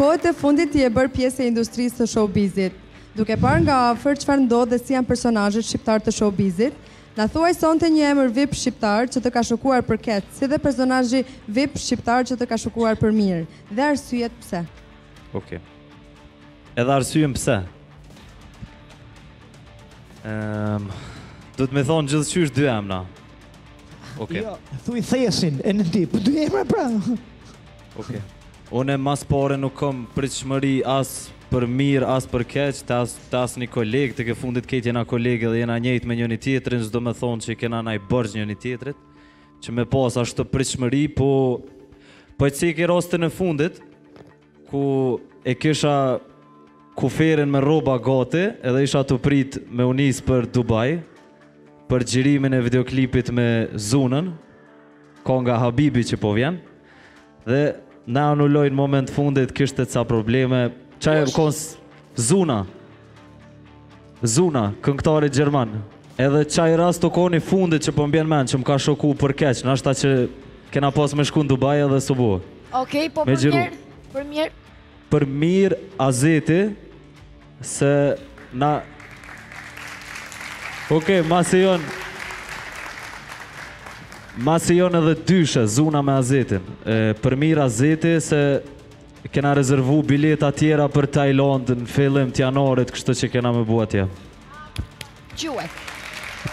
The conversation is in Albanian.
Kohët e fundit ti je bërë pjesë e industrisë së showbizit. Duke parë nga afër çfarë ndodh dhe si janë personazhet shqiptarë të showbizit, na thuaj sonte një emër vip shqiptar që të ka shokuar për keq, si dhe personazhi vip shqiptar që të ka shokuar për mirë, dhe arsyet pse. Okej. Edhe arsyen pse. Ehm, domethonë gjithqysh dy emra. Okej. Jo, thuj thesin, e në ti, po dy emra pra. Okej. Unë ma s'pari nuk kom pritshmëri as për mirë as për keq te as, te asnji koleg, tek e fundit kejt jena kolegë dhe jena njejt me njëri tjetrin s'do me thonë që i kena naj borxh njëri tjetrit që me pas ashtu pritshmëri po po e ceki rastin e fundit ku e kisha kuferin me rroba gati edhe isha tu prit me u nis për Dubai për xhirimin e videoklipit me Zunën. Kanga Habibi që po vjen dhe na anuloi n'moment fundit kishte ca probleme. Çaj Kush? kons Zuna. Zuna, këngëtari gjerman. Edhe qaj rast tu kon i fundit që po mbjen mend që më ka shoku për keq, nashta që kena pas me shku në Dubai edhe s'u bë. Okej, po Me xhiru. Për mirë, për mirë. Për mirë Azeti, Se na Ok, masi jon Masi jon edhe dyshe, zuna me azetin Për mirë Azeti se Kena rezervu bileta tjera për Tajlandë Në fillim të janorit, kështu që kena me bo atje Gjuet